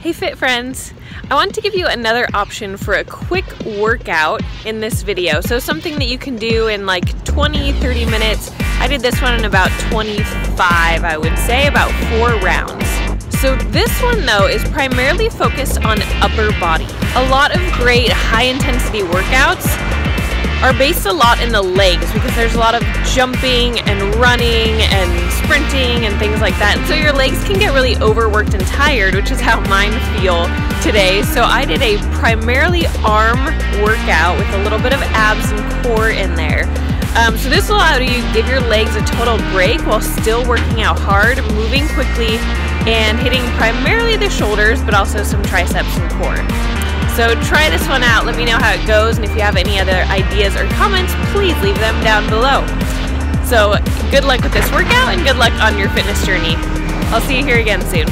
Hey Fit Friends! I want to give you another option for a quick workout in this video. So something that you can do in like 20, 30 minutes. I did this one in about 25, I would say, about four rounds. So this one though is primarily focused on upper body. A lot of great high intensity workouts are based a lot in the legs because there's a lot of jumping and running and sprinting and things like that. So your legs can get really overworked and tired, which is how mine feel today. So I did a primarily arm workout with a little bit of abs and core in there. Um, so this will allow you to give your legs a total break while still working out hard, moving quickly, and hitting primarily the shoulders, but also some triceps and core. So try this one out. Let me know how it goes. And if you have any other ideas or comments, please leave them down below. So good luck with this workout and good luck on your fitness journey. I'll see you here again soon.